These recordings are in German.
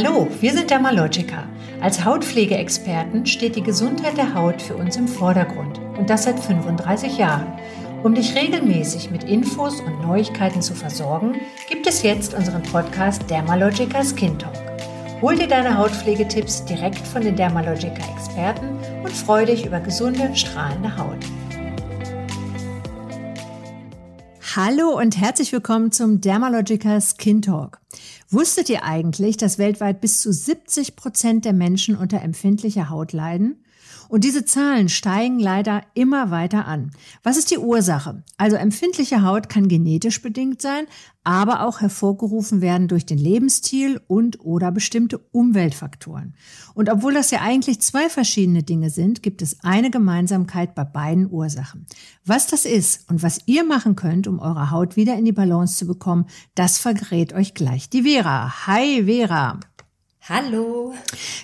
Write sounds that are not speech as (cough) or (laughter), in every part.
Hallo, wir sind Dermalogica. Als Hautpflegeexperten steht die Gesundheit der Haut für uns im Vordergrund und das seit 35 Jahren. Um dich regelmäßig mit Infos und Neuigkeiten zu versorgen, gibt es jetzt unseren Podcast Dermalogica Skin Talk. Hol dir deine Hautpflegetipps direkt von den Dermalogica-Experten und freu dich über gesunde, strahlende Haut. Hallo und herzlich willkommen zum Dermalogica Skin Talk. Wusstet ihr eigentlich, dass weltweit bis zu 70 Prozent der Menschen unter empfindlicher Haut leiden? Und diese Zahlen steigen leider immer weiter an. Was ist die Ursache? Also empfindliche Haut kann genetisch bedingt sein, aber auch hervorgerufen werden durch den Lebensstil und oder bestimmte Umweltfaktoren. Und obwohl das ja eigentlich zwei verschiedene Dinge sind, gibt es eine Gemeinsamkeit bei beiden Ursachen. Was das ist und was ihr machen könnt, um eure Haut wieder in die Balance zu bekommen, das verrät euch gleich die Vera. Hi Vera. Hallo.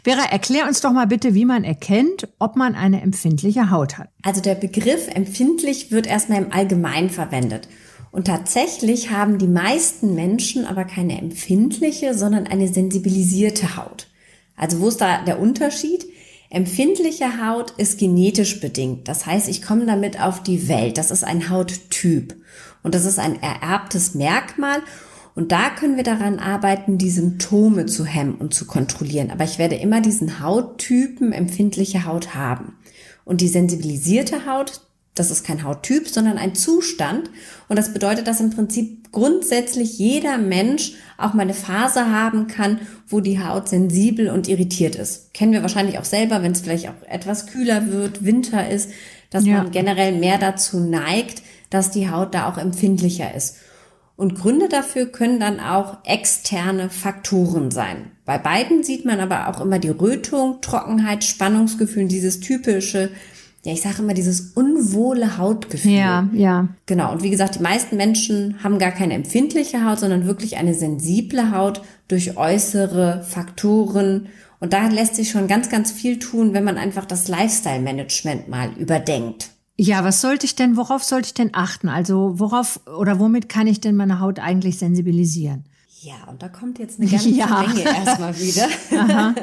Vera, erklär uns doch mal bitte, wie man erkennt, ob man eine empfindliche Haut hat. Also der Begriff empfindlich wird erstmal im Allgemeinen verwendet. Und tatsächlich haben die meisten Menschen aber keine empfindliche, sondern eine sensibilisierte Haut. Also wo ist da der Unterschied? Empfindliche Haut ist genetisch bedingt. Das heißt, ich komme damit auf die Welt. Das ist ein Hauttyp. Und das ist ein ererbtes Merkmal. Und da können wir daran arbeiten, die Symptome zu hemmen und zu kontrollieren. Aber ich werde immer diesen Hauttypen empfindliche Haut haben. Und die sensibilisierte Haut, das ist kein Hauttyp, sondern ein Zustand. Und das bedeutet, dass im Prinzip grundsätzlich jeder Mensch auch mal eine Phase haben kann, wo die Haut sensibel und irritiert ist. Kennen wir wahrscheinlich auch selber, wenn es vielleicht auch etwas kühler wird, Winter ist, dass ja. man generell mehr dazu neigt, dass die Haut da auch empfindlicher ist. Und Gründe dafür können dann auch externe Faktoren sein. Bei beiden sieht man aber auch immer die Rötung, Trockenheit, Spannungsgefühl, dieses typische, ja, ich sage immer dieses unwohle Hautgefühl. Ja, ja. Genau. Und wie gesagt, die meisten Menschen haben gar keine empfindliche Haut, sondern wirklich eine sensible Haut durch äußere Faktoren. Und da lässt sich schon ganz, ganz viel tun, wenn man einfach das Lifestyle-Management mal überdenkt. Ja, was sollte ich denn, worauf sollte ich denn achten? Also worauf oder womit kann ich denn meine Haut eigentlich sensibilisieren? Ja, und da kommt jetzt eine (laughs) ganze ja. Menge erstmal wieder. (laughs)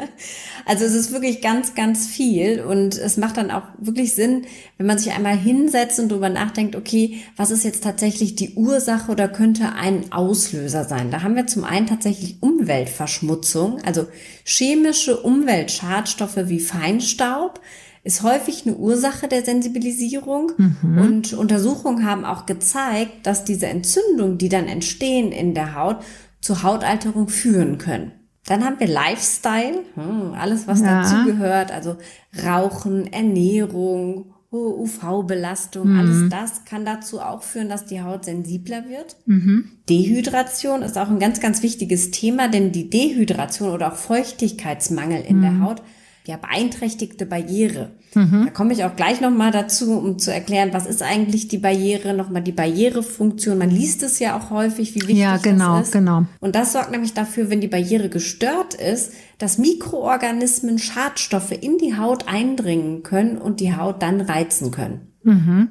also es ist wirklich ganz, ganz viel und es macht dann auch wirklich Sinn, wenn man sich einmal hinsetzt und darüber nachdenkt, okay, was ist jetzt tatsächlich die Ursache oder könnte ein Auslöser sein? Da haben wir zum einen tatsächlich Umweltverschmutzung, also chemische Umweltschadstoffe wie Feinstaub, ist häufig eine Ursache der Sensibilisierung. Mhm. Und Untersuchungen haben auch gezeigt, dass diese Entzündungen, die dann entstehen in der Haut, zu Hautalterung führen können. Dann haben wir Lifestyle, hm, alles was ja. dazugehört, also Rauchen, Ernährung, hohe UV-Belastung, mhm. alles das kann dazu auch führen, dass die Haut sensibler wird. Mhm. Dehydration ist auch ein ganz, ganz wichtiges Thema, denn die Dehydration oder auch Feuchtigkeitsmangel in mhm. der Haut ja, beeinträchtigte Barriere. Mhm. Da komme ich auch gleich nochmal dazu, um zu erklären, was ist eigentlich die Barriere, nochmal die Barrierefunktion. Man liest es ja auch häufig, wie wichtig ja, genau, das ist. Genau. Und das sorgt nämlich dafür, wenn die Barriere gestört ist, dass Mikroorganismen Schadstoffe in die Haut eindringen können und die Haut dann reizen können. Mhm.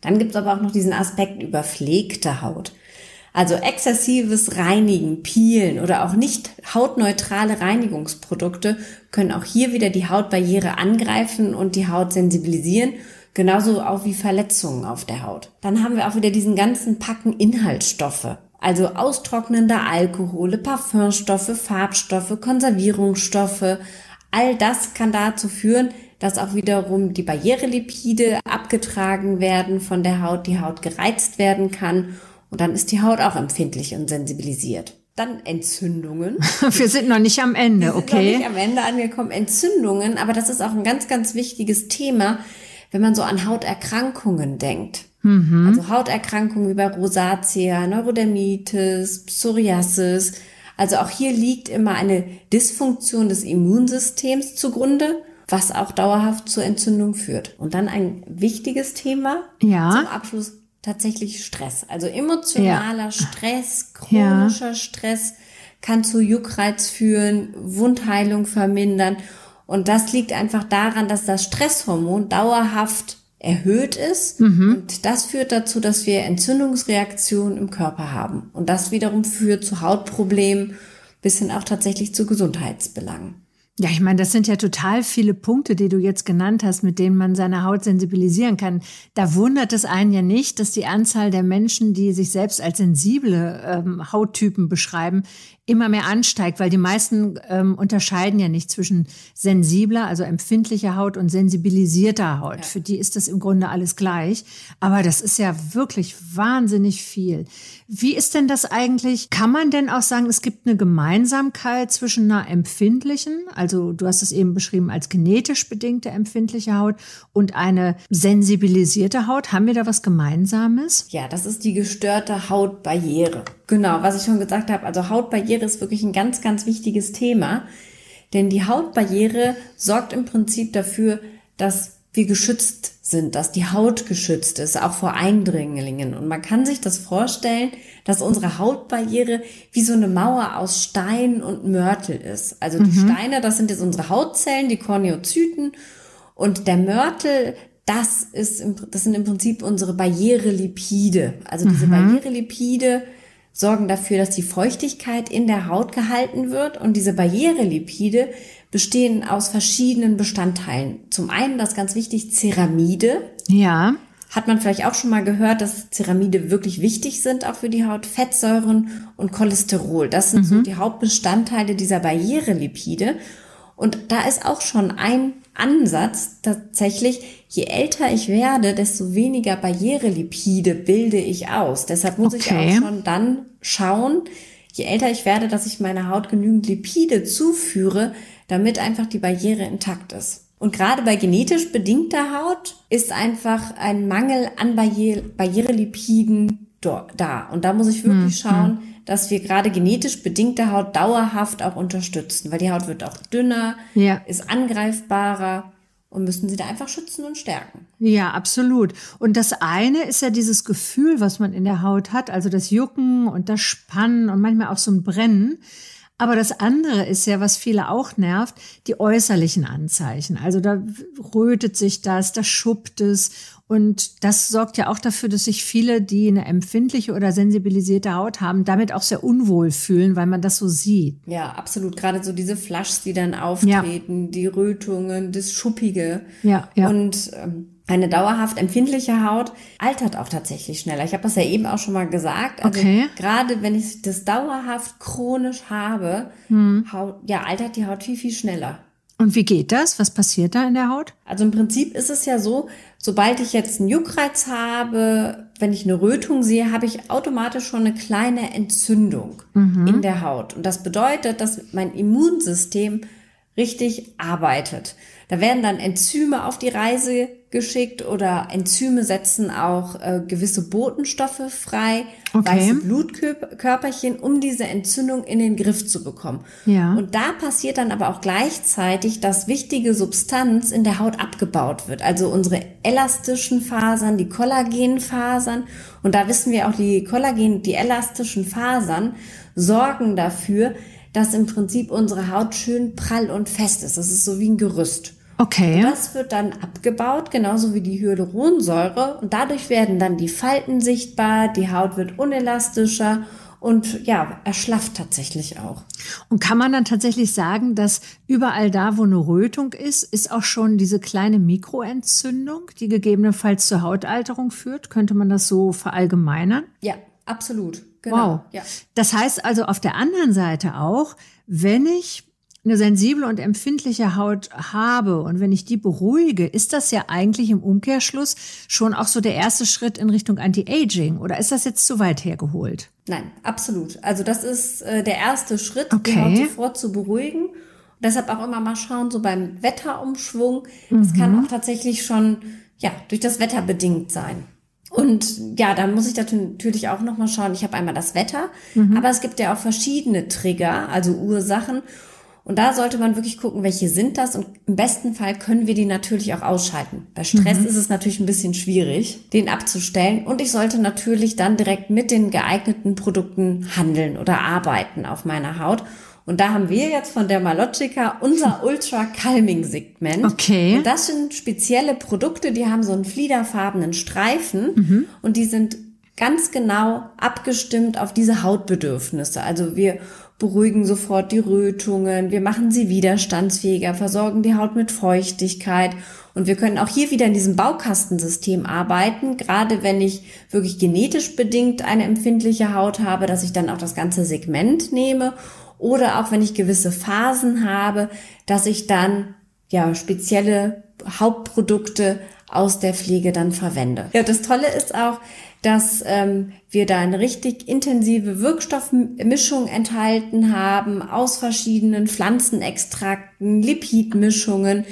Dann gibt es aber auch noch diesen Aspekt überpflegte Haut. Also exzessives Reinigen, Peelen oder auch nicht hautneutrale Reinigungsprodukte können auch hier wieder die Hautbarriere angreifen und die Haut sensibilisieren, genauso auch wie Verletzungen auf der Haut. Dann haben wir auch wieder diesen ganzen Packen Inhaltsstoffe. Also austrocknende Alkohole, Parfümstoffe, Farbstoffe, Konservierungsstoffe. All das kann dazu führen, dass auch wiederum die Barrierelipide abgetragen werden von der Haut, die Haut gereizt werden kann und dann ist die Haut auch empfindlich und sensibilisiert. Dann Entzündungen. (laughs) Wir sind noch nicht am Ende, Wir okay? Sind noch nicht am Ende angekommen. Entzündungen, aber das ist auch ein ganz, ganz wichtiges Thema, wenn man so an Hauterkrankungen denkt. Mhm. Also Hauterkrankungen wie bei Rosatia, Neurodermitis, Psoriasis. Also auch hier liegt immer eine Dysfunktion des Immunsystems zugrunde, was auch dauerhaft zur Entzündung führt. Und dann ein wichtiges Thema ja. zum Abschluss tatsächlich Stress. Also emotionaler ja. Stress, chronischer ja. Stress kann zu Juckreiz führen, Wundheilung vermindern. Und das liegt einfach daran, dass das Stresshormon dauerhaft erhöht ist. Mhm. Und das führt dazu, dass wir Entzündungsreaktionen im Körper haben. Und das wiederum führt zu Hautproblemen, bis hin auch tatsächlich zu Gesundheitsbelangen. Ja, ich meine, das sind ja total viele Punkte, die du jetzt genannt hast, mit denen man seine Haut sensibilisieren kann. Da wundert es einen ja nicht, dass die Anzahl der Menschen, die sich selbst als sensible ähm, Hauttypen beschreiben, immer mehr ansteigt, weil die meisten ähm, unterscheiden ja nicht zwischen sensibler, also empfindlicher Haut und sensibilisierter Haut. Ja. Für die ist das im Grunde alles gleich. Aber das ist ja wirklich wahnsinnig viel. Wie ist denn das eigentlich? Kann man denn auch sagen, es gibt eine Gemeinsamkeit zwischen einer empfindlichen, also du hast es eben beschrieben als genetisch bedingte empfindliche Haut und eine sensibilisierte Haut? Haben wir da was Gemeinsames? Ja, das ist die gestörte Hautbarriere. Genau, was ich schon gesagt habe, also Hautbarriere ist wirklich ein ganz, ganz wichtiges Thema, denn die Hautbarriere sorgt im Prinzip dafür, dass wir geschützt sind, dass die Haut geschützt ist, auch vor Eindringlingen. Und man kann sich das vorstellen, dass unsere Hautbarriere wie so eine Mauer aus Stein und Mörtel ist. Also die mhm. Steine, das sind jetzt unsere Hautzellen, die Korneozyten. Und der Mörtel, das ist, das sind im Prinzip unsere Barrierelipide. Also diese mhm. Barrierelipide sorgen dafür, dass die Feuchtigkeit in der Haut gehalten wird und diese Barrierelipide bestehen aus verschiedenen Bestandteilen. Zum einen, das ist ganz wichtig, Ceramide. Ja. Hat man vielleicht auch schon mal gehört, dass Ceramide wirklich wichtig sind, auch für die Haut. Fettsäuren und Cholesterol. Das sind mhm. so die Hauptbestandteile dieser Barrierelipide. Und da ist auch schon ein Ansatz tatsächlich, je älter ich werde, desto weniger Barrierelipide bilde ich aus. Deshalb muss okay. ich auch schon dann schauen, je älter ich werde, dass ich meiner Haut genügend Lipide zuführe, damit einfach die Barriere intakt ist. Und gerade bei genetisch bedingter Haut ist einfach ein Mangel an Barriere Barrierelipiden da. Und da muss ich wirklich hm, schauen, hm. dass wir gerade genetisch bedingte Haut dauerhaft auch unterstützen, weil die Haut wird auch dünner, ja. ist angreifbarer und müssen sie da einfach schützen und stärken. Ja, absolut. Und das eine ist ja dieses Gefühl, was man in der Haut hat, also das Jucken und das Spannen und manchmal auch so ein Brennen. Aber das andere ist ja, was viele auch nervt, die äußerlichen Anzeichen. Also da rötet sich das, da schuppt es. Und das sorgt ja auch dafür, dass sich viele, die eine empfindliche oder sensibilisierte Haut haben, damit auch sehr unwohl fühlen, weil man das so sieht. Ja, absolut. Gerade so diese Flaschs, die dann auftreten, ja. die Rötungen, das Schuppige. Ja, ja. Und ähm, eine dauerhaft empfindliche Haut altert auch tatsächlich schneller. Ich habe das ja eben auch schon mal gesagt. Also okay. gerade wenn ich das dauerhaft chronisch habe, hm. Haut, ja, altert die Haut viel, viel schneller. Und wie geht das? Was passiert da in der Haut? Also im Prinzip ist es ja so, sobald ich jetzt einen Juckreiz habe, wenn ich eine Rötung sehe, habe ich automatisch schon eine kleine Entzündung mhm. in der Haut. Und das bedeutet, dass mein Immunsystem richtig arbeitet. Da werden dann Enzyme auf die Reise geschickt oder Enzyme setzen auch äh, gewisse Botenstoffe frei, okay. weiße Blutkörperchen, um diese Entzündung in den Griff zu bekommen. Ja. Und da passiert dann aber auch gleichzeitig, dass wichtige Substanz in der Haut abgebaut wird. Also unsere elastischen Fasern, die Kollagenfasern. Und da wissen wir auch, die Kollagen, die elastischen Fasern sorgen dafür, dass im Prinzip unsere Haut schön prall und fest ist. Das ist so wie ein Gerüst. Okay. Das wird dann abgebaut, genauso wie die Hyaluronsäure. Und dadurch werden dann die Falten sichtbar, die Haut wird unelastischer und ja, erschlafft tatsächlich auch. Und kann man dann tatsächlich sagen, dass überall da, wo eine Rötung ist, ist auch schon diese kleine Mikroentzündung, die gegebenenfalls zur Hautalterung führt? Könnte man das so verallgemeinern? Ja, absolut. Genau. Wow. Ja. Das heißt also auf der anderen Seite auch, wenn ich eine sensible und empfindliche Haut habe und wenn ich die beruhige, ist das ja eigentlich im Umkehrschluss schon auch so der erste Schritt in Richtung Anti-Aging oder ist das jetzt zu weit hergeholt? Nein, absolut. Also das ist äh, der erste Schritt, okay. die Haut sofort zu beruhigen. Und deshalb auch immer mal schauen, so beim Wetterumschwung. Es mhm. kann auch tatsächlich schon ja durch das Wetter bedingt sein. Und ja, dann muss ich natürlich auch noch mal schauen. Ich habe einmal das Wetter, mhm. aber es gibt ja auch verschiedene Trigger, also Ursachen. Und da sollte man wirklich gucken, welche sind das und im besten Fall können wir die natürlich auch ausschalten. Bei Stress mhm. ist es natürlich ein bisschen schwierig, den abzustellen und ich sollte natürlich dann direkt mit den geeigneten Produkten handeln oder arbeiten auf meiner Haut. Und da haben wir jetzt von Dermalogica unser (laughs) Ultra Calming Segment. Okay. Und das sind spezielle Produkte, die haben so einen fliederfarbenen Streifen mhm. und die sind ganz genau abgestimmt auf diese Hautbedürfnisse. Also wir beruhigen sofort die Rötungen, wir machen sie widerstandsfähiger, versorgen die Haut mit Feuchtigkeit. Und wir können auch hier wieder in diesem Baukastensystem arbeiten, gerade wenn ich wirklich genetisch bedingt eine empfindliche Haut habe, dass ich dann auch das ganze Segment nehme. Oder auch wenn ich gewisse Phasen habe, dass ich dann ja spezielle Hauptprodukte aus der Pflege dann verwende. Ja, das Tolle ist auch, dass ähm, wir da eine richtig intensive Wirkstoffmischung enthalten haben aus verschiedenen Pflanzenextrakten, Lipidmischungen,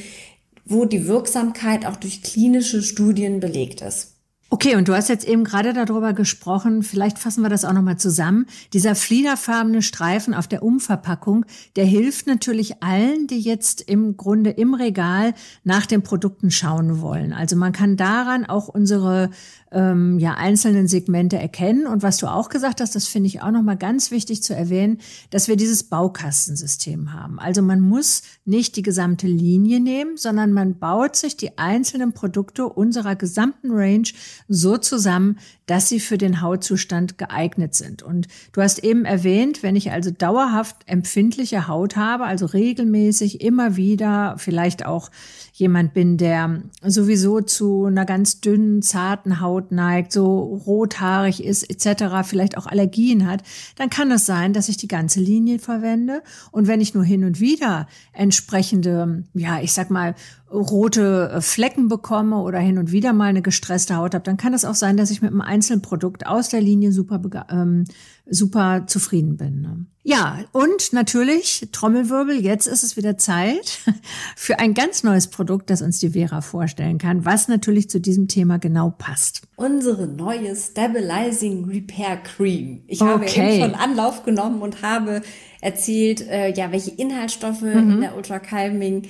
wo die Wirksamkeit auch durch klinische Studien belegt ist. Okay, und du hast jetzt eben gerade darüber gesprochen, vielleicht fassen wir das auch nochmal zusammen. Dieser fliederfarbene Streifen auf der Umverpackung, der hilft natürlich allen, die jetzt im Grunde im Regal nach den Produkten schauen wollen. Also man kann daran auch unsere ähm, ja einzelnen Segmente erkennen. Und was du auch gesagt hast, das finde ich auch nochmal ganz wichtig zu erwähnen, dass wir dieses Baukastensystem haben. Also man muss nicht die gesamte Linie nehmen, sondern man baut sich die einzelnen Produkte unserer gesamten Range so zusammen, dass sie für den Hautzustand geeignet sind. Und du hast eben erwähnt, wenn ich also dauerhaft empfindliche Haut habe, also regelmäßig immer wieder, vielleicht auch jemand bin, der sowieso zu einer ganz dünnen, zarten Haut neigt, so rothaarig ist etc., vielleicht auch Allergien hat, dann kann es sein, dass ich die ganze Linie verwende. Und wenn ich nur hin und wieder entsprechende, ja, ich sag mal, rote Flecken bekomme oder hin und wieder mal eine gestresste Haut habe, dann kann es auch sein, dass ich mit einem Einzelprodukt aus der Linie super, ähm, super zufrieden bin. Ne? Ja, und natürlich, Trommelwirbel, jetzt ist es wieder Zeit (laughs) für ein ganz neues Produkt, das uns die Vera vorstellen kann, was natürlich zu diesem Thema genau passt. Unsere neue Stabilizing Repair Cream. Ich okay. habe eben schon Anlauf genommen und habe erzählt, äh, ja, welche Inhaltsstoffe mhm. in der Ultra Calming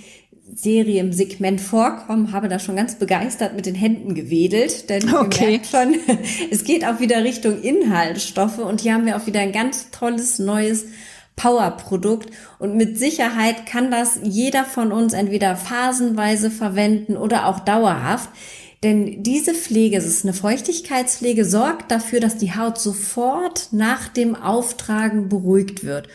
Serie im Segment vorkommen, habe da schon ganz begeistert mit den Händen gewedelt, denn okay. schon, (laughs) es geht auch wieder Richtung Inhaltsstoffe und hier haben wir auch wieder ein ganz tolles neues Powerprodukt und mit Sicherheit kann das jeder von uns entweder phasenweise verwenden oder auch dauerhaft. Denn diese Pflege, es ist eine Feuchtigkeitspflege, sorgt dafür, dass die Haut sofort nach dem Auftragen beruhigt wird.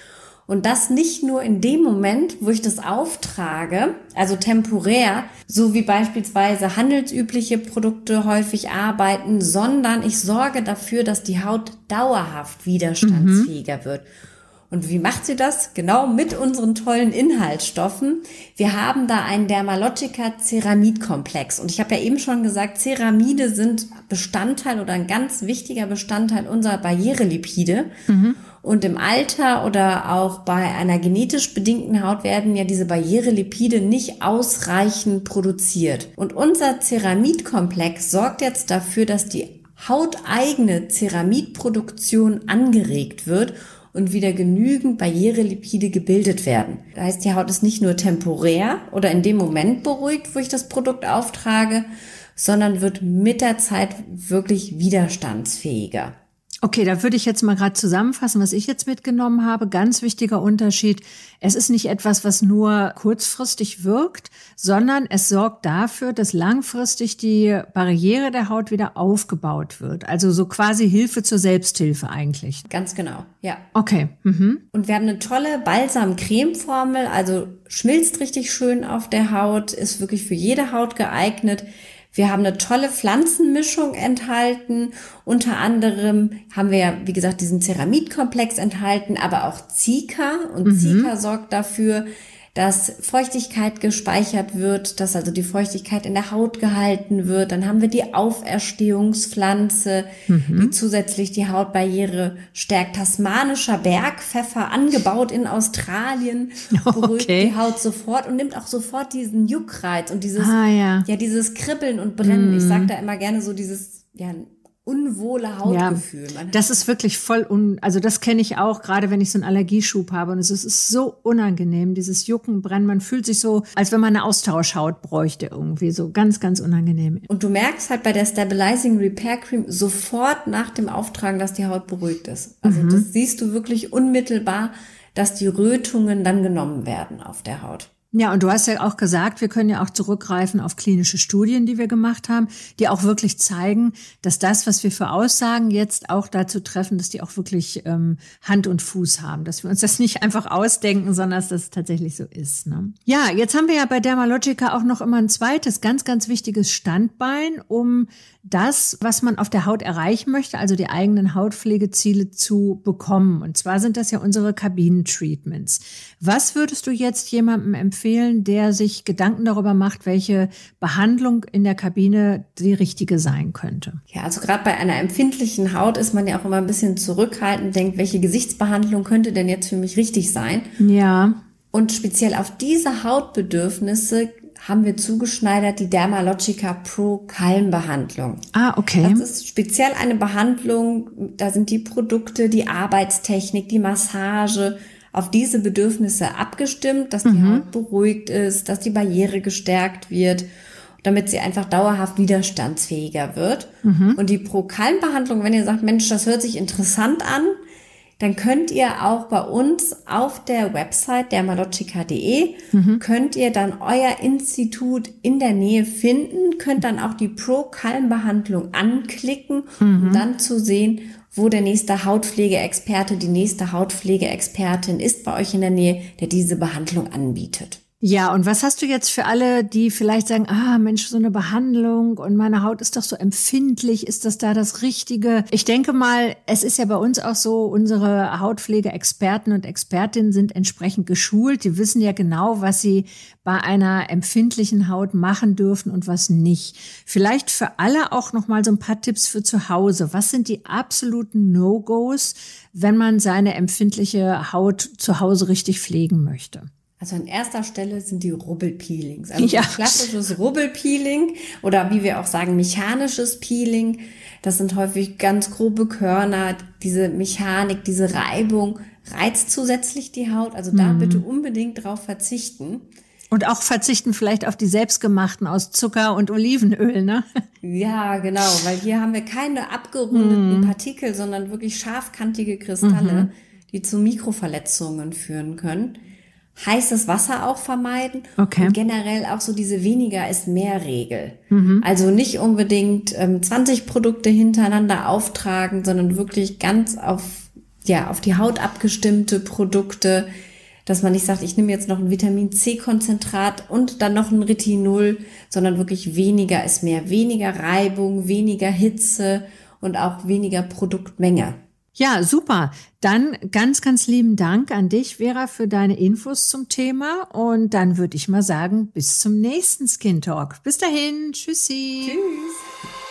Und das nicht nur in dem Moment, wo ich das auftrage, also temporär, so wie beispielsweise handelsübliche Produkte häufig arbeiten, sondern ich sorge dafür, dass die Haut dauerhaft widerstandsfähiger mhm. wird. Und wie macht sie das? Genau mit unseren tollen Inhaltsstoffen. Wir haben da einen Dermalogica Ceramidkomplex. Und ich habe ja eben schon gesagt, Ceramide sind Bestandteil oder ein ganz wichtiger Bestandteil unserer Barrierelipide. Mhm. Und im Alter oder auch bei einer genetisch bedingten Haut werden ja diese Barrierelipide nicht ausreichend produziert. Und unser Ceramidkomplex sorgt jetzt dafür, dass die hauteigene Ceramidproduktion angeregt wird und wieder genügend Barrierelipide gebildet werden. Das heißt, die Haut ist nicht nur temporär oder in dem Moment beruhigt, wo ich das Produkt auftrage, sondern wird mit der Zeit wirklich widerstandsfähiger. Okay, da würde ich jetzt mal gerade zusammenfassen, was ich jetzt mitgenommen habe. Ganz wichtiger Unterschied. Es ist nicht etwas, was nur kurzfristig wirkt, sondern es sorgt dafür, dass langfristig die Barriere der Haut wieder aufgebaut wird. Also so quasi Hilfe zur Selbsthilfe eigentlich. Ganz genau, ja. Okay. Mhm. Und wir haben eine tolle Balsam-Creme-Formel, also schmilzt richtig schön auf der Haut, ist wirklich für jede Haut geeignet. Wir haben eine tolle Pflanzenmischung enthalten. Unter anderem haben wir ja, wie gesagt, diesen Ceramidkomplex enthalten, aber auch Zika. Und mhm. Zika sorgt dafür, dass Feuchtigkeit gespeichert wird, dass also die Feuchtigkeit in der Haut gehalten wird. Dann haben wir die Auferstehungspflanze, mhm. die zusätzlich die Hautbarriere stärkt. Tasmanischer Bergpfeffer, angebaut in Australien, (laughs) beruhigt okay. die Haut sofort und nimmt auch sofort diesen Juckreiz und dieses, ah, ja. ja. dieses Kribbeln und Brennen. Mhm. Ich sage da immer gerne so dieses, ja, unwohle Hautgefühl. Ja, das ist wirklich voll un, also das kenne ich auch, gerade wenn ich so einen Allergieschub habe und es ist, ist so unangenehm, dieses Jucken, Brennen, man fühlt sich so, als wenn man eine Austauschhaut bräuchte irgendwie, so ganz, ganz unangenehm. Und du merkst halt bei der Stabilizing Repair Cream sofort nach dem Auftragen, dass die Haut beruhigt ist. Also mhm. das siehst du wirklich unmittelbar, dass die Rötungen dann genommen werden auf der Haut. Ja, und du hast ja auch gesagt, wir können ja auch zurückgreifen auf klinische Studien, die wir gemacht haben, die auch wirklich zeigen, dass das, was wir für Aussagen jetzt auch dazu treffen, dass die auch wirklich ähm, Hand und Fuß haben, dass wir uns das nicht einfach ausdenken, sondern dass das tatsächlich so ist. Ne? Ja, jetzt haben wir ja bei Dermalogica auch noch immer ein zweites ganz, ganz wichtiges Standbein, um das, was man auf der Haut erreichen möchte, also die eigenen Hautpflegeziele zu bekommen. Und zwar sind das ja unsere Kabinentreatments. Was würdest du jetzt jemandem empfehlen, der sich Gedanken darüber macht, welche Behandlung in der Kabine die richtige sein könnte? Ja, also gerade bei einer empfindlichen Haut ist man ja auch immer ein bisschen zurückhaltend, denkt, welche Gesichtsbehandlung könnte denn jetzt für mich richtig sein? Ja. Und speziell auf diese Hautbedürfnisse haben wir zugeschneidert die Dermalogica Pro Kalmbehandlung. Ah, okay. Das ist speziell eine Behandlung, da sind die Produkte, die Arbeitstechnik, die Massage auf diese Bedürfnisse abgestimmt, dass die mhm. Haut beruhigt ist, dass die Barriere gestärkt wird, damit sie einfach dauerhaft widerstandsfähiger wird. Mhm. Und die Pro-Kalm-Behandlung, wenn ihr sagt, Mensch, das hört sich interessant an, dann könnt ihr auch bei uns auf der Website dermalogica.de mhm. könnt ihr dann euer Institut in der Nähe finden, könnt dann auch die Pro-Kalm-Behandlung anklicken, mhm. um dann zu sehen, wo der nächste Hautpflegeexperte, die nächste Hautpflegeexpertin ist bei euch in der Nähe, der diese Behandlung anbietet. Ja, und was hast du jetzt für alle, die vielleicht sagen, ah Mensch, so eine Behandlung und meine Haut ist doch so empfindlich, ist das da das Richtige? Ich denke mal, es ist ja bei uns auch so, unsere Hautpflegeexperten und Expertinnen sind entsprechend geschult. Die wissen ja genau, was sie bei einer empfindlichen Haut machen dürfen und was nicht. Vielleicht für alle auch noch mal so ein paar Tipps für zu Hause. Was sind die absoluten No-Gos, wenn man seine empfindliche Haut zu Hause richtig pflegen möchte? Also an erster Stelle sind die Rubbelpeelings. Also ja. klassisches Rubbelpeeling oder wie wir auch sagen, mechanisches Peeling. Das sind häufig ganz grobe Körner. Diese Mechanik, diese Reibung reizt zusätzlich die Haut. Also da mhm. bitte unbedingt drauf verzichten. Und auch verzichten vielleicht auf die selbstgemachten aus Zucker und Olivenöl, ne? Ja, genau, weil hier haben wir keine abgerundeten mm. Partikel, sondern wirklich scharfkantige Kristalle, mm die zu Mikroverletzungen führen können heißes Wasser auch vermeiden okay. und generell auch so diese weniger ist mehr Regel. Mhm. Also nicht unbedingt ähm, 20 Produkte hintereinander auftragen, sondern wirklich ganz auf ja auf die Haut abgestimmte Produkte, dass man nicht sagt, ich nehme jetzt noch ein Vitamin C Konzentrat und dann noch ein Retinol, sondern wirklich weniger ist mehr, weniger Reibung, weniger Hitze und auch weniger Produktmenge. Ja, super. Dann ganz, ganz lieben Dank an dich, Vera, für deine Infos zum Thema. Und dann würde ich mal sagen, bis zum nächsten Skin Talk. Bis dahin. Tschüssi. Tschüss.